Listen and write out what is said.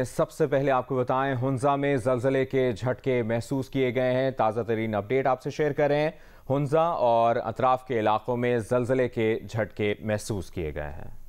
सबसे पहले आपको बताएँ, हुंजा में जलजले के झटके महसूस किए गए हैं। ताज़ा तरीन अपडेट आपसे शेयर कर रहे हैं। हुंजा और अतराफ के इलाकों में जलजले के झटके महसूस किए गए हैं।